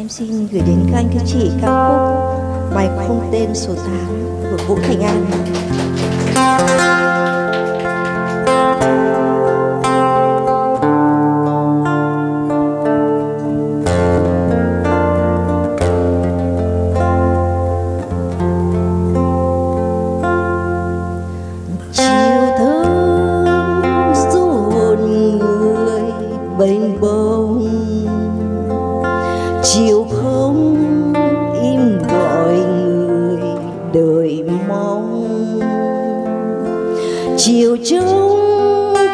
em xin gửi đến các anh, các chị ca khúc bài không tên số 8 của Vũ Thành An. Chiều không im gọi người đợi mong. Chiều trông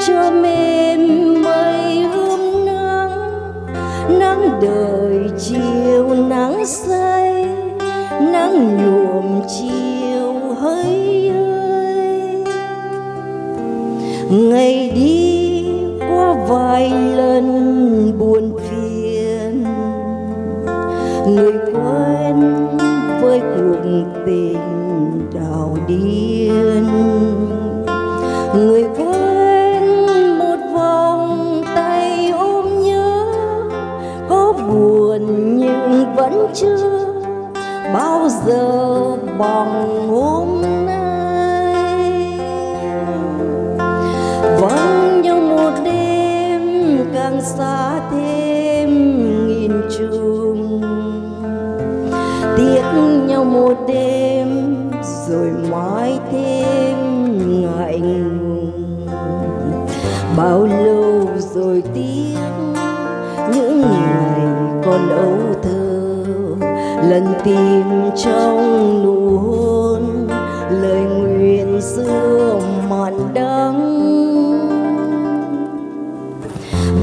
cho mềm mây ươm nắng nắng đời chiều nắng say, nắng nhuộm chiều hơi ơi ngày đi người quên một vòng tay ôm nhớ, có buồn nhưng vẫn chưa bao giờ bằng hôm nay. Vắng nhau một đêm, càng xa thêm nghìn trùng. Tiếc nhau một đêm, rồi mãi thêm ngại ngùng bao lâu rồi tiếc những ngày còn âu thơ, lần tìm trong nụ hôn lời nguyện xưa mòn đắng.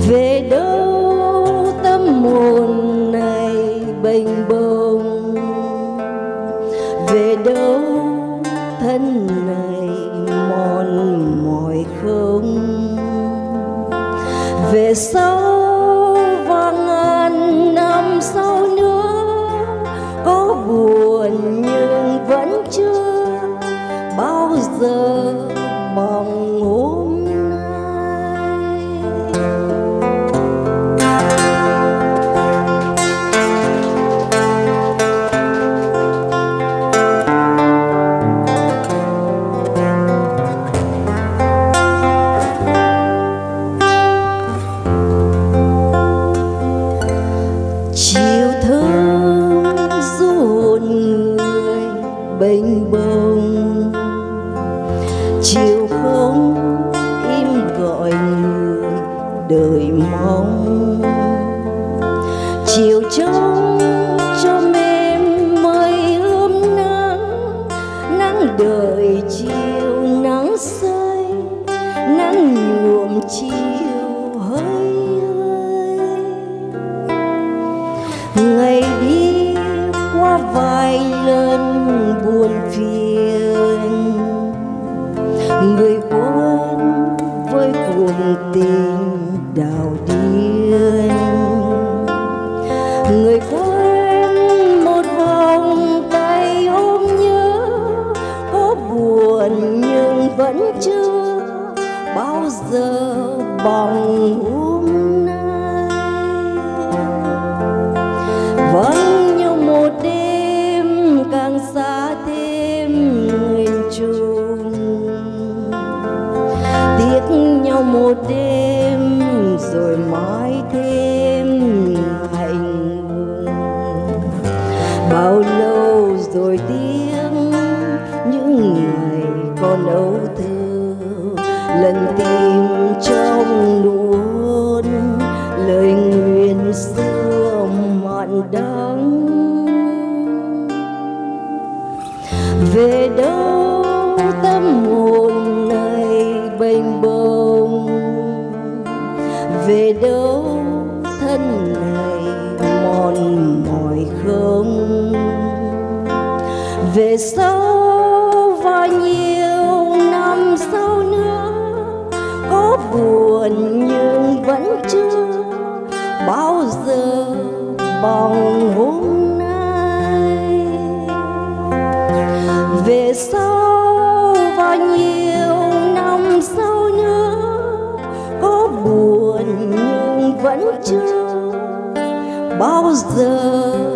Về đâu tâm hồn này bềnh bông về sau thương du hồn người bình bông chiều không im gọi người đợi mong. Chiều trông cho mềm mây ươm nắng nắng đời chiều nắng say, nắng nhuộm chiều ngày đi qua vài lần buồn phiền. Người quên với cuộc tình đào điên nhau một đêm, rồi mãi thêm hạnh bao lâu rồi tiếng những ngày còn âu thơ lần tìm trong luôn lời nguyện xưa mặn đắng. Về đâu tâm hồn này bềnh bông về sau và nhiều năm sau nữa, có buồn nhưng vẫn chưa bao giờ bằng hôm nay. Về sau và nhiều năm sau nữa, có buồn nhưng vẫn chưa bao giờ